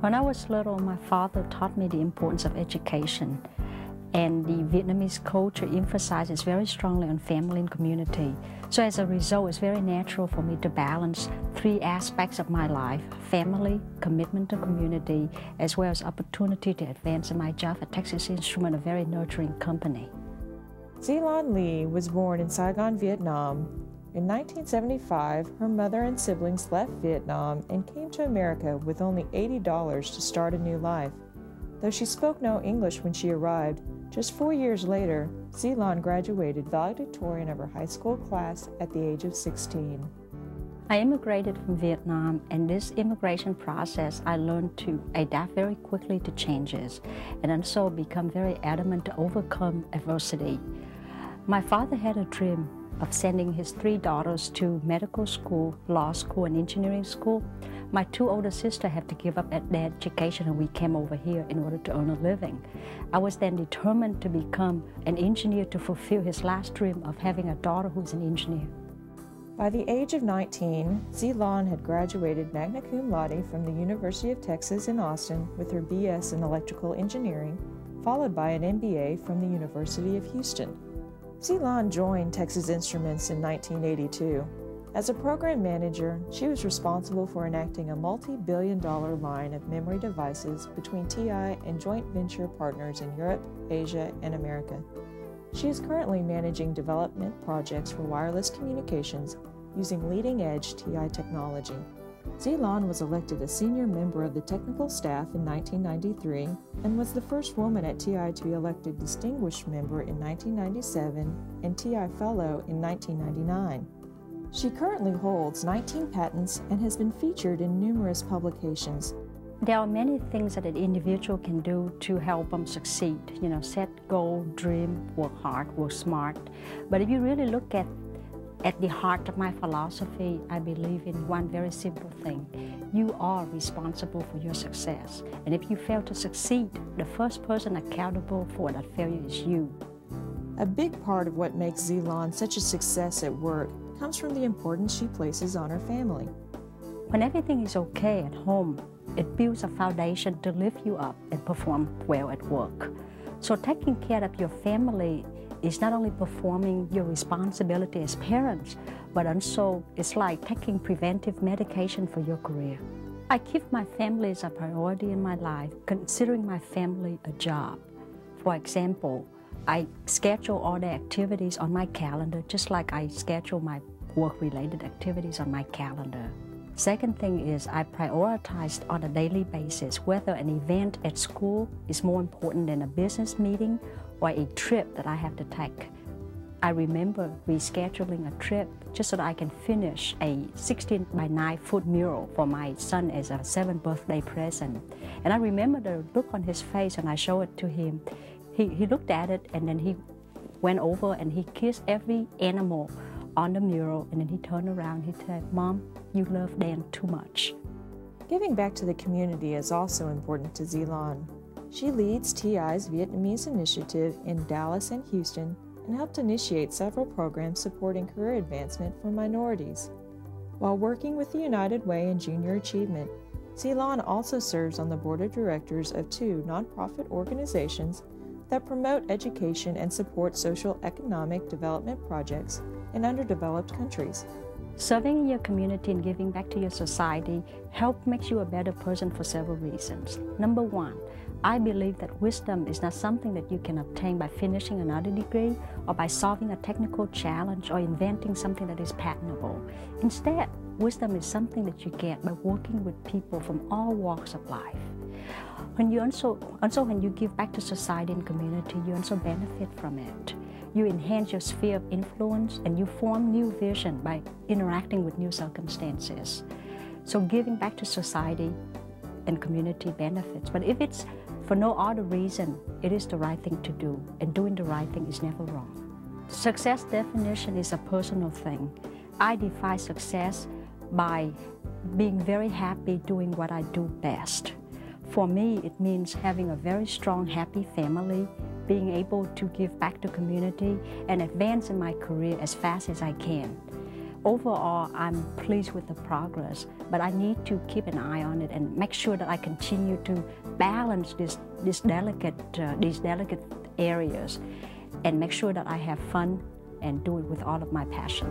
When I was little, my father taught me the importance of education. And the Vietnamese culture emphasizes very strongly on family and community. So as a result, it's very natural for me to balance three aspects of my life, family, commitment to community, as well as opportunity to advance in my job at Texas Instrument, a very nurturing company. Duy-Loan Le was born in Saigon, Vietnam. In 1975, her mother and siblings left Vietnam and came to America with only $80 to start a new life. Though she spoke no English when she arrived, just four years later, Duy-Loan graduated valedictorian of her high school class at the age of 16. I immigrated from Vietnam, and this immigration process, I learned to adapt very quickly to changes and also become very adamant to overcome adversity. My father had a dream of sending his three daughters to medical school, law school, and engineering school. My two older sisters had to give up their education and we came over here in order to earn a living. I was then determined to become an engineer to fulfill his last dream of having a daughter who's an engineer. By the age of 19, Duy-Loan had graduated magna cum laude from the University of Texas in Austin with her BS in electrical engineering, followed by an MBA from the University of Houston. Duy-Loan joined Texas Instruments in 1982. As a program manager, she was responsible for enacting a multi-billion dollar line of memory devices between TI and joint venture partners in Europe, Asia, and America. She is currently managing development projects for wireless communications using leading-edge TI technology. Duy-Loan was elected a senior member of the technical staff in 1993 and was the first woman at TI to be elected distinguished member in 1997 and TI fellow in 1999. She currently holds 19 patents and has been featured in numerous publications. There are many things that an individual can do to help them succeed. You know, set goal, dream, work hard, work smart. But if you really look at at the heart of my philosophy, I believe in one very simple thing. You are responsible for your success. And if you fail to succeed, the first person accountable for that failure is you. A big part of what makes Duy-Loan such a success at work comes from the importance she places on her family. When everything is okay at home, it builds a foundation to lift you up and perform well at work. So taking care of your family is not only performing your responsibility as parents, but also it's like taking preventive medication for your career. I keep my family as a priority in my life, considering my family a job. For example, I schedule all the activities on my calendar just like I schedule my work-related activities on my calendar. Second thing is I prioritize on a daily basis whether an event at school is more important than a business meeting or a trip that I have to take. I remember rescheduling a trip just so that I can finish a 16 by 9 foot mural for my son as a seventh birthday present. And I remember the look on his face and I showed it to him. He, he looked at it and then he went over and he kissed every animal on the mural and then he turned around he said, Mom, you love Dan too much. Giving back to the community is also important to Duy-Loan. She leads TI's Vietnamese initiative in Dallas and Houston and helped initiate several programs supporting career advancement for minorities. While working with the United Way and Junior Achievement, Duy-Loan also serves on the board of directors of two nonprofit organizations that promote education and support social economic development projects in underdeveloped countries. Serving your community and giving back to your society help makes you a better person for several reasons. Number one, I believe that wisdom is not something that you can obtain by finishing another degree or by solving a technical challenge or inventing something that is patentable. Instead, wisdom is something that you get by working with people from all walks of life. When you also, also when you give back to society and community, you also benefit from it. You enhance your sphere of influence and you form new vision by interacting with new circumstances. So giving back to society and community benefits. But if it's for no other reason, it is the right thing to do, and doing the right thing is never wrong. Success definition is a personal thing. I define success by being very happy doing what I do best. For me, it means having a very strong, happy family, being able to give back to community, and advance in my career as fast as I can. Overall, I'm pleased with the progress, but I need to keep an eye on it and make sure that I continue to balance this, this delicate, uh, these delicate areas and make sure that I have fun and do it with all of my passion.